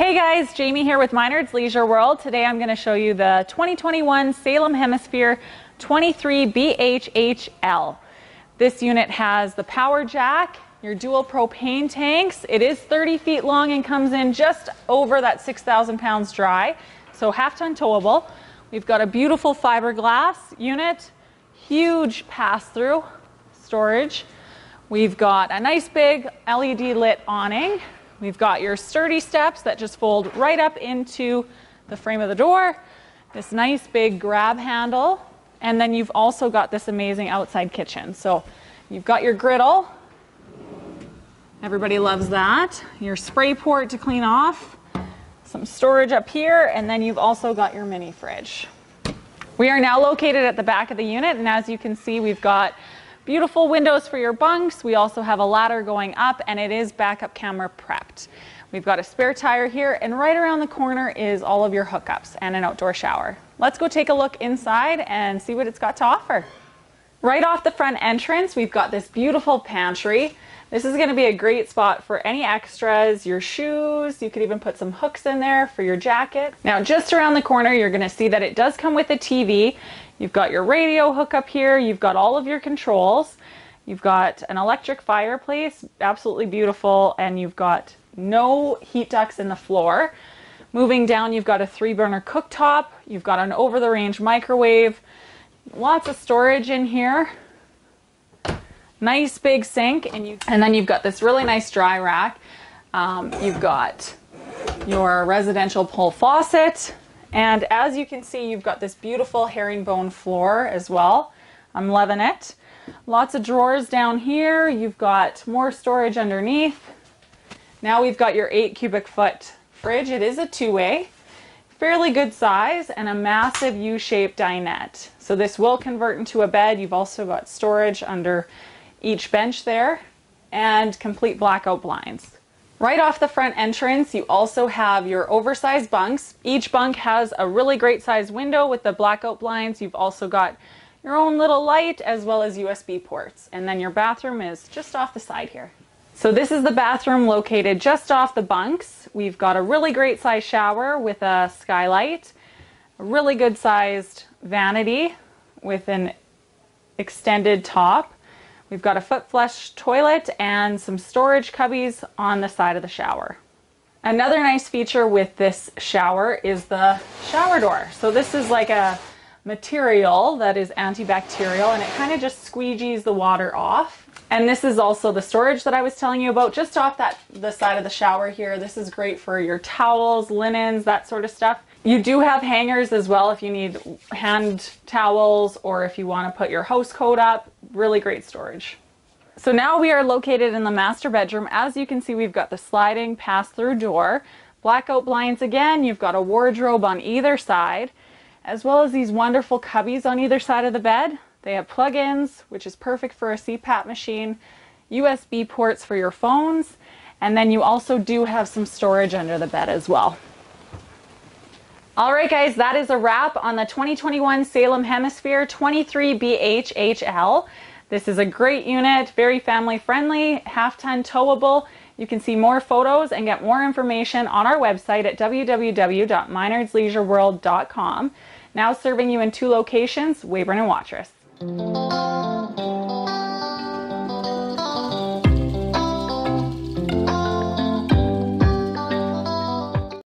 Hey guys, Jamie here with Minard's Leisure World. Today I'm going to show you the 2021 Salem Hemisphere 23BHHL. This unit has the power jack, your dual propane tanks. It is 30 feet long and comes in just over that 6,000 pounds dry, so half ton towable. We've got a beautiful fiberglass unit, huge pass-through storage. We've got a nice big LED lit awning. We've got your sturdy steps that just fold right up into the frame of the door. This nice big grab handle. And then you've also got this amazing outside kitchen. So you've got your griddle. Everybody loves that. Your spray port to clean off some storage up here, and then you've also got your mini fridge. We are now located at the back of the unit, and as you can see, we've got beautiful windows for your bunks. We also have a ladder going up, and it is backup camera prepped. We've got a spare tire here, and right around the corner is all of your hookups and an outdoor shower. Let's go take a look inside and see what it's got to offer. Right off the front entrance, we've got this beautiful pantry. This is gonna be a great spot for any extras, your shoes, you could even put some hooks in there for your jacket. Now just around the corner, you're gonna see that it does come with a TV. You've got your radio hookup here, you've got all of your controls, you've got an electric fireplace, absolutely beautiful, and you've got no heat ducts in the floor. Moving down, you've got a three burner cooktop, you've got an over the range microwave, lots of storage in here nice big sink and you and then you've got this really nice dry rack. Um, you've got your residential pull faucet and as you can see you've got this beautiful herringbone floor as well. I'm loving it. Lots of drawers down here. You've got more storage underneath. Now we've got your eight cubic foot fridge. It is a two-way fairly good size and a massive U-shaped dinette. So this will convert into a bed. You've also got storage under each bench there, and complete blackout blinds. Right off the front entrance, you also have your oversized bunks. Each bunk has a really great size window with the blackout blinds. You've also got your own little light as well as USB ports. And then your bathroom is just off the side here. So this is the bathroom located just off the bunks. We've got a really great size shower with a skylight, a really good sized vanity with an extended top, We've got a foot flush toilet and some storage cubbies on the side of the shower. Another nice feature with this shower is the shower door. So this is like a material that is antibacterial and it kind of just squeegees the water off. And this is also the storage that I was telling you about just off that the side of the shower here. This is great for your towels, linens, that sort of stuff. You do have hangers as well if you need hand towels or if you want to put your house coat up. Really great storage. So now we are located in the master bedroom. As you can see, we've got the sliding pass-through door, blackout blinds again, you've got a wardrobe on either side, as well as these wonderful cubbies on either side of the bed. They have plug-ins, which is perfect for a CPAP machine, USB ports for your phones, and then you also do have some storage under the bed as well. All right, guys, that is a wrap on the 2021 Salem Hemisphere 23BHHL. This is a great unit, very family friendly, half ton towable. You can see more photos and get more information on our website at www.minardsleisureworld.com. Now serving you in two locations, Weyburn and Watrous.